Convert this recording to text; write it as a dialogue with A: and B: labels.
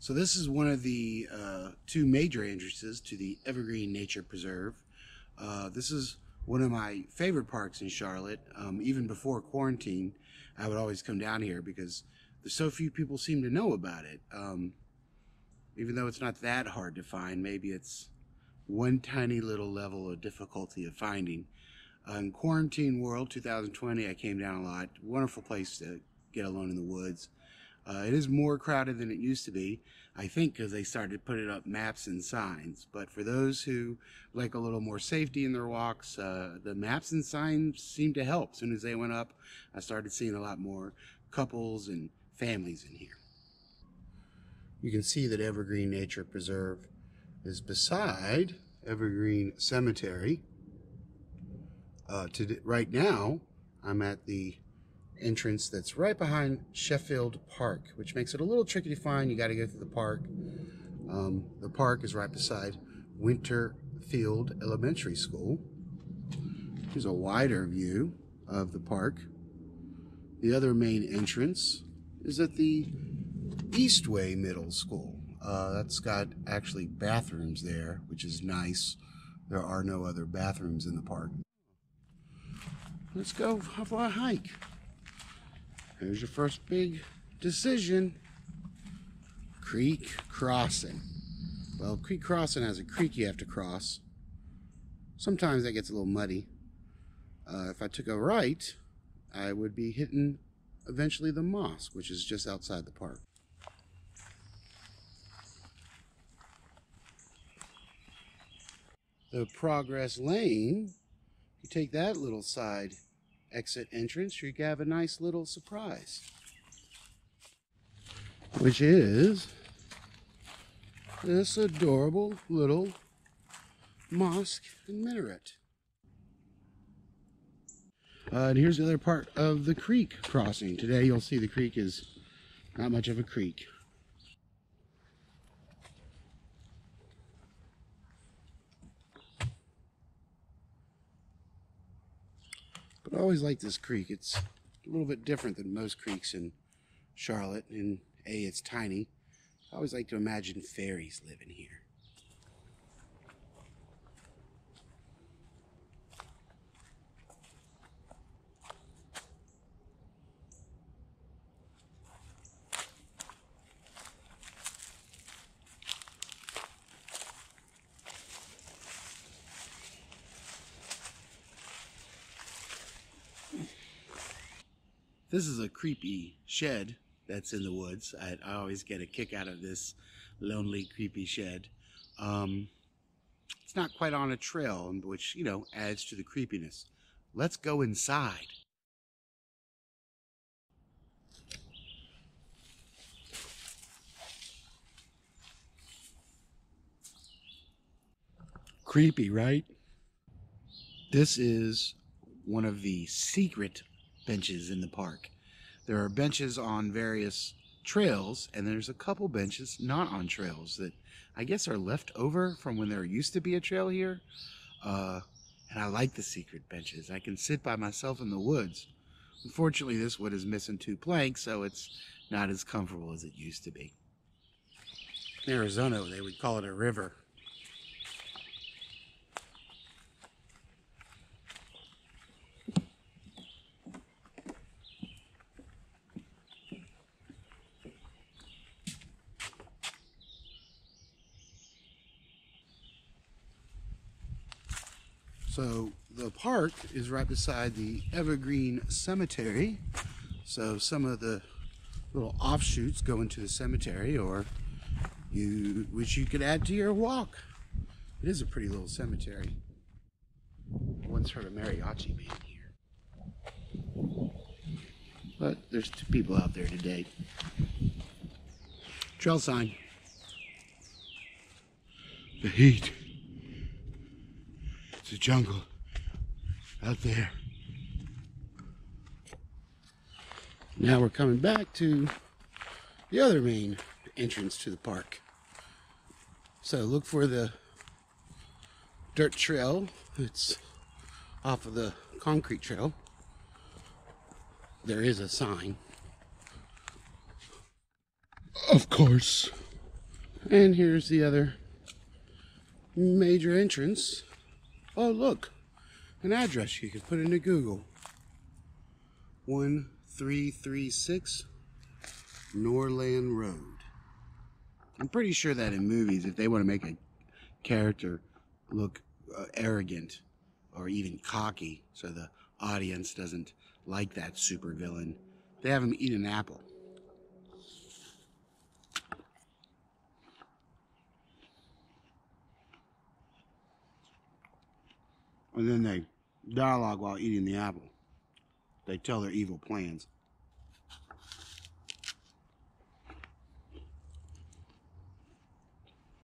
A: So this is one of the uh, two major entrances to the Evergreen Nature Preserve. Uh, this is one of my favorite parks in Charlotte. Um, even before quarantine, I would always come down here because there's so few people seem to know about it. Um, even though it's not that hard to find, maybe it's one tiny little level of difficulty of finding. Uh, in Quarantine World 2020, I came down a lot. Wonderful place to get alone in the woods. Uh, it is more crowded than it used to be, I think, because they started putting up maps and signs. But for those who like a little more safety in their walks, uh, the maps and signs seem to help. As soon as they went up, I started seeing a lot more couples and families in here. You can see that Evergreen Nature Preserve is beside Evergreen Cemetery. Uh, to, right now, I'm at the entrance that's right behind Sheffield Park, which makes it a little tricky to find. You got to go through the park. Um, the park is right beside Winterfield Elementary School. Here's a wider view of the park. The other main entrance is at the Eastway Middle School. Uh, that's got actually bathrooms there, which is nice. There are no other bathrooms in the park. Let's go have a hike. Here's your first big decision. Creek Crossing. Well, Creek Crossing has a creek you have to cross. Sometimes that gets a little muddy. Uh, if I took a right, I would be hitting eventually the mosque, which is just outside the park. The Progress Lane, you take that little side exit entrance, you have a nice little surprise. Which is this adorable little mosque and minaret. Uh, and here's the other part of the creek crossing. Today you'll see the creek is not much of a creek. But I always like this creek. It's a little bit different than most creeks in Charlotte. And A, it's tiny. I always like to imagine fairies living here. This is a creepy shed that's in the woods. I, I always get a kick out of this lonely, creepy shed. Um, it's not quite on a trail, which, you know, adds to the creepiness. Let's go inside. Creepy, right? This is one of the secret benches in the park. There are benches on various trails, and there's a couple benches not on trails that I guess are left over from when there used to be a trail here. Uh, and I like the secret benches. I can sit by myself in the woods. Unfortunately, this wood is missing two planks, so it's not as comfortable as it used to be. In Arizona, they would call it a river. So the park is right beside the Evergreen Cemetery. So some of the little offshoots go into the cemetery or you which you could add to your walk. It is a pretty little cemetery. I once heard a mariachi band here. But there's two people out there today. Trail sign. The heat. It's a jungle out there. Now we're coming back to the other main entrance to the park. So look for the dirt trail. It's off of the concrete trail. There is a sign. Of course, And here's the other major entrance. Oh, look, an address you could put into Google. 1336 Norland Road. I'm pretty sure that in movies, if they want to make a character look uh, arrogant or even cocky so the audience doesn't like that supervillain, they have him eat an apple. And then they dialogue while eating the apple. They tell their evil plans.